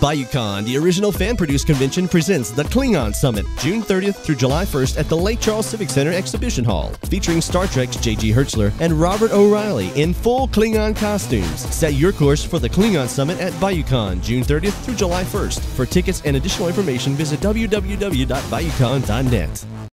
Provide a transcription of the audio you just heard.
BayouCon, the original fan produced convention, presents the Klingon Summit, June 30th through July 1st at the Lake Charles Civic Center Exhibition Hall, featuring Star Trek's J.G. Hertzler and Robert O'Reilly in full Klingon costumes. Set your course for the Klingon Summit at BayouCon, June 30th through July 1st. For tickets and additional information, visit www.bayoucon.net.